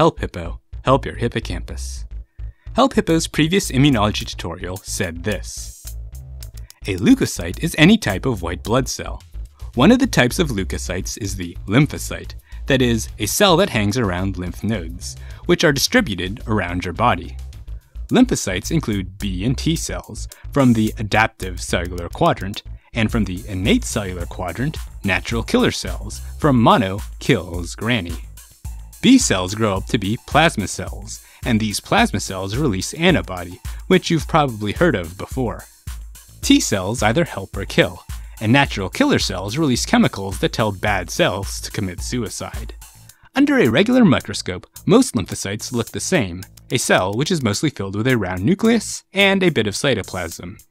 Help Hippo, help your hippocampus. Help Hippo's previous immunology tutorial said this. A leukocyte is any type of white blood cell. One of the types of leukocytes is the lymphocyte, that is, a cell that hangs around lymph nodes, which are distributed around your body. Lymphocytes include B and T cells from the adaptive cellular quadrant, and from the innate cellular quadrant, natural killer cells from mono kills granny. B cells grow up to be plasma cells, and these plasma cells release antibody, which you've probably heard of before. T cells either help or kill, and natural killer cells release chemicals that tell bad cells to commit suicide. Under a regular microscope, most lymphocytes look the same, a cell which is mostly filled with a round nucleus and a bit of cytoplasm.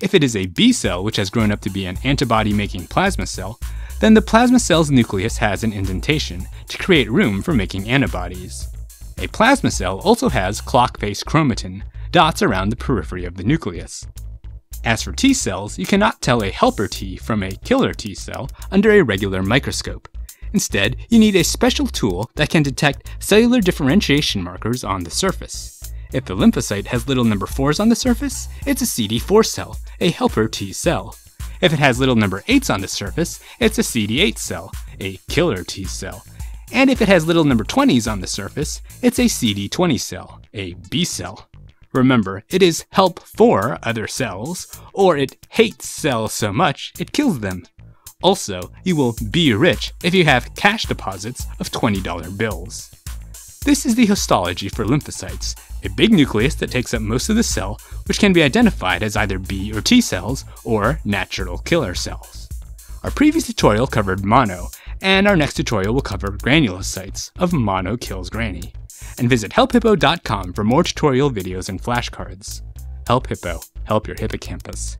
If it is a B cell which has grown up to be an antibody making plasma cell, then the plasma cell's nucleus has an indentation to create room for making antibodies. A plasma cell also has clock face chromatin, dots around the periphery of the nucleus. As for T cells, you cannot tell a helper T from a killer T cell under a regular microscope. Instead, you need a special tool that can detect cellular differentiation markers on the surface. If the lymphocyte has little number 4s on the surface, it's a CD4 cell, a helper T cell. If it has little number 8s on the surface, it's a CD8 cell, a killer T cell. And if it has little number 20s on the surface, it's a CD20 cell, a B cell. Remember, it is help for other cells, or it hates cells so much it kills them. Also, you will be rich if you have cash deposits of $20 bills. This is the histology for lymphocytes, a big nucleus that takes up most of the cell, which can be identified as either B or T cells, or natural killer cells. Our previous tutorial covered mono, and our next tutorial will cover granulocytes of mono kills granny. And visit helphippo.com for more tutorial videos and flashcards. Help Hippo, help your hippocampus.